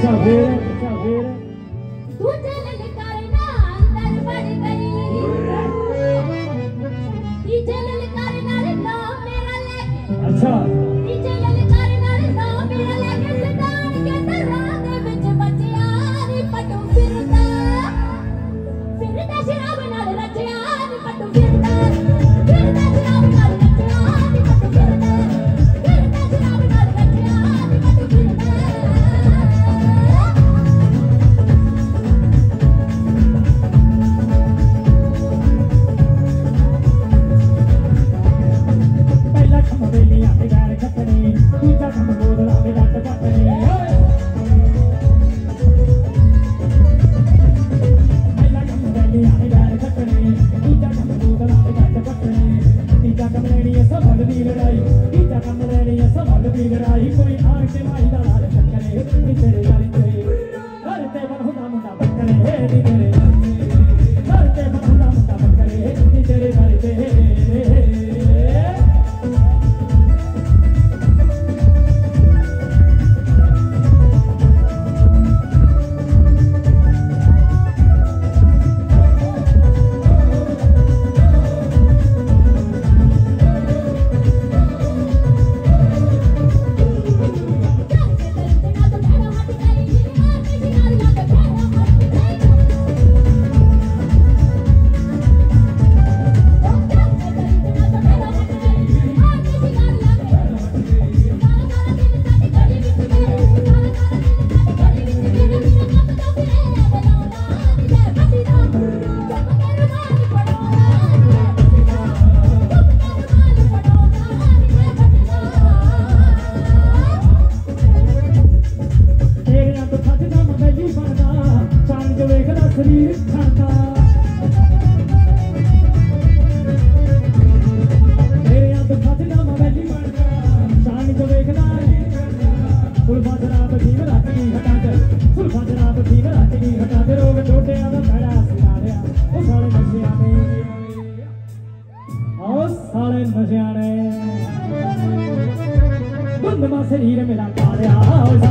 ਅੱਛਾ ਫੇਰ ਮੇਰਾ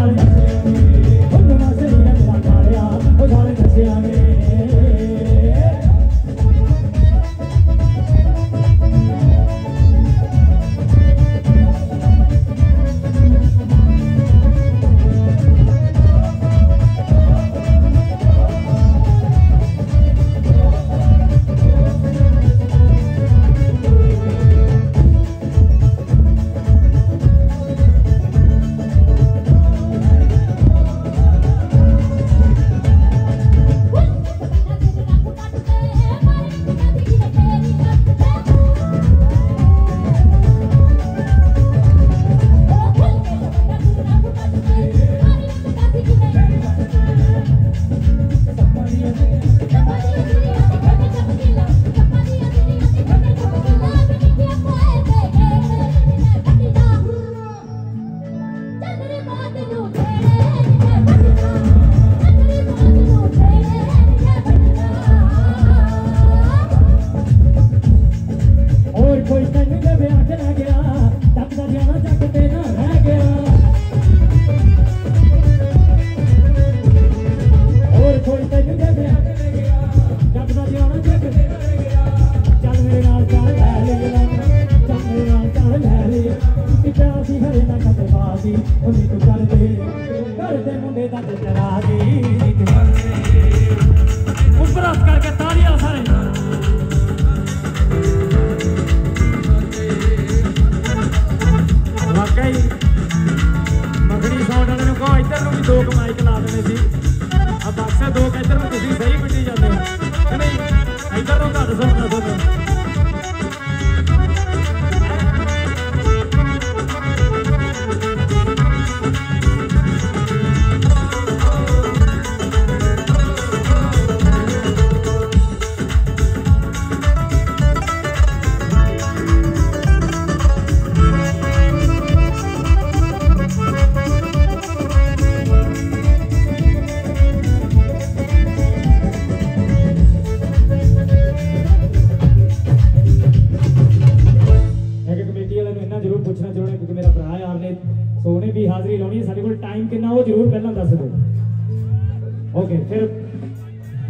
ओके फिर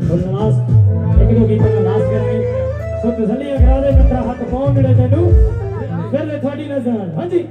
ਬੰਦਨਾਸ ਇੱਕ ਦੋ ਗੀਤਾਂ ਦਾ ਨਾਸ ਕਰਕੇ ਸੋ ਤਸੱਲੀ ਕਰਾ ਦੇ ਮਿੱਤਰਾ ਹੱਥ ਪਾਉਣ ਮਿਲੇ ਤੈਨੂੰ ਫਿਰ ਲੈ ਤੁਹਾਡੀ ਨਜ਼ਰ ਹਾਂਜੀ।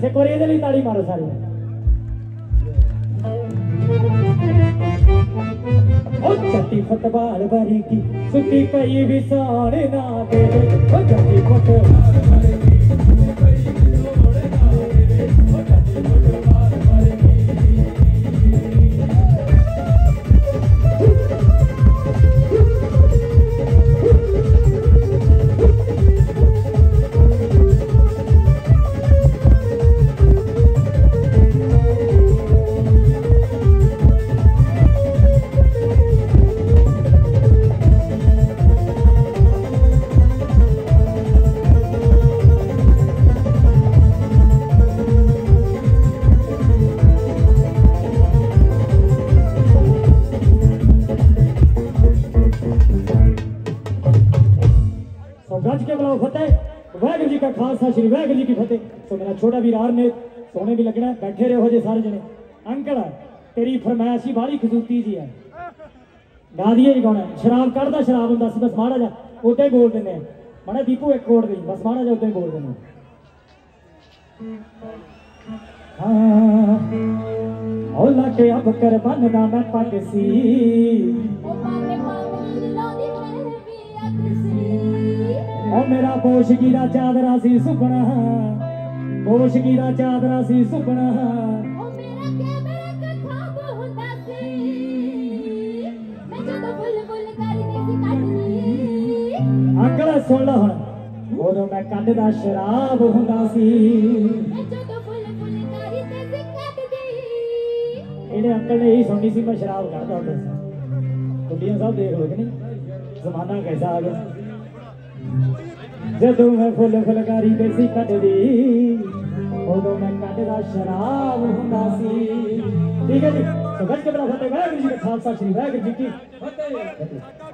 ਤਾੜੀਆਂ ਲਈ ਜਾਂਦਾ ਕੋਰੇ ਇਹਦੇ ਲਈ ਤਾੜੀ ਮਾਰੋ ਸਾਰੇ। ਉਹ ਚੱਟੀ ਫੁੱਟਬਾਲ ਵਾਰੀ ਕੀ ਸੁੱਤੀ ਪਈ ਵਿਸਾੜ ਨਾ ਦੇਵੇ। ਉਹ ਚੱਟੀ ਫੁੱਟਬਾਲ ਗੱਜ ਕੇ ਬੁਲਾਓ ਫਤਿਹ। ਵਾਹਿਗੁਰੂ ਜੀ ਕਾ ਖਾਲਸਾ, ਸ੍ਰੀ ਵਾਹਿਗੁਰੂ ਜੀ ਕੀ ਫਤਿਹ। ਸੋ ਮੇਰਾ ਛੋਟਾ ਵੀਰ ਆਰ ਨੇ ਸੋਹਣੇ ਵੀ ਲੱਗਣਾ, ਬੈਠੇ ਰਹੋ ਜੇ ਸਾਰੇ ਜਣੇ। ਅੰਕਲ, ਤੇਰੀ ਫਰਮਾਇਸ਼ ਹੀ ਬਾਹਲੀ ਖਜ਼ੂਤੀ ਜੀ ਹੈ। ਗਾ ਦਈਏ ਜੀ ਗਾਉਣਾ। ਸ਼ਰਾਬ ਕੱਢਦਾ ਸ਼ਰਾਬ ਹੁੰਦਾ ਸੀ, ਬਸ ਮਾੜਾ ਜਾ ਉਦਾਂ ਹੀ ਬੋਲ ਦਿੰਦੇ ਆ। ਮਾੜਾ ਦੀਪੂ ਇੱਕ ਕੋਡ ਦੇ ਬਸ ਮਾੜਾ ਜਾ ਉਦਾਂ ਹੀ ਬੋਲ ਦਿੰਦੇ ਆ। ਹਾਂ ਉਹ ਕੇ ਅਬ ਕਰ ਬੰਨਦਾ ਮੈਂ ਪੱਗ ਸੀ। ਉਹ ਮੇਰਾ ਪੋਸ਼ਗੀ ਦਾ ਚਾਦਰਾ ਸੀ ਸੁਪਨਾ। ਪੋਸ਼ਗੀ ਦਾ ਚਾਦਰਾ ਸੀ ਸੁਪਨਾ। ਉਹ ਮੇਰਾ ਕੈਮਰਾ ਕਾ ਖਾਬ ਹੁੰਦਾ ਸੀ? ਮੈਂ ਜਦੋਂ ਬੁੱਲ ਬੁੱਲ ਕਰਦੀ ਸੀ ਕੱਢਦੀ ਅੰਕਲ ਸੁਣ ਲਾ ਹੁਣ। ਉਦੋਂ ਮੈਂ ਕੱਢਦਾ ਸ਼ਰਾਬ ਹੁੰਦਾ ਸੀ। ਮੈਂ ਜਦੋਂ ਬੁੱਲ ਬੁੱਲ ਕਰਦੀ ਸੀ ਕੱਢਦੀ। ਇਹਨੇ ਅੰਕਲ ਨੇ ਇਹੀ ਸੁਣਨੀ ਸੀ ਮੈਂ ਸ਼ਰਾਬ ਕੱਢਦਾ ਹੁੰਦਾ ਸੀ। ਕੁੜੀਆਂ ਸਭ ਦੇਖ ਲੋ ਕਿ ਨਹੀਂ? ਜ਼ਮਾਨਾ ਕੈਸਾ ਆ ਗਿਆ? ਜਦੋਂ ਮੈਂ ਫੁੱਲ ਫੁਲਕਾਰੀ ਦੇ ਸੀ ਕੱਢਦੀ, ਉਦੋਂ ਮੈਂ ਕੱਢਦਾ ਸ਼ਰਾਬ ਹੁੰਦਾ ਸੀ। ਠੀਕ ਹੈ ਜੀ? ਸੋ ਗੱਜ ਕੇ ਬੜਾ ਫਤਿਹ, ਵਾਹਿਗੁਰੂ ਜੀ ਦਾ ਖਾਲਸਾ, ਸ੍ਰੀ ਵਾਹਿਗੁਰੂ ਜੀ ਕੀ ਫਤਿਹ।